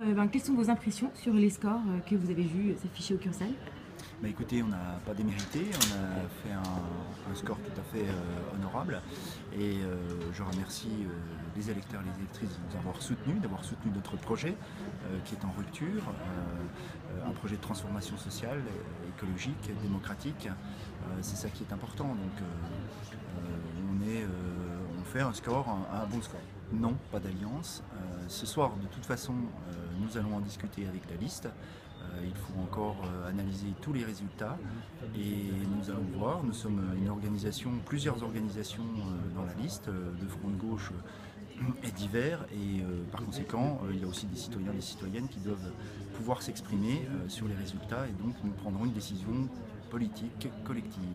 Euh, ben, quelles sont vos impressions sur les scores euh, que vous avez vus s'afficher au Cursal? Bah écoutez, on n'a pas démérité, on a fait un, score tout à fait euh, honorable et je remercie les électeurs et les électrices de nous avoir soutenus, d'avoir soutenu notre projet qui est en rupture, un projet de transformation sociale, écologique, démocratique. C'est ça qui est important. Donc on, fait un score, un bon score. Non, pas d'alliance. ce soir, de toute façon, nous allons en discuter avec la liste. Euh, il faut encore euh, analyser tous les résultats et nous allons voir. Nous sommes une organisation, plusieurs organisations euh, dans la liste, de front de gauche et divers et par conséquent il y a aussi des citoyens et des citoyennes qui doivent pouvoir s'exprimer sur les résultats et donc nous prendrons une décision politique collective.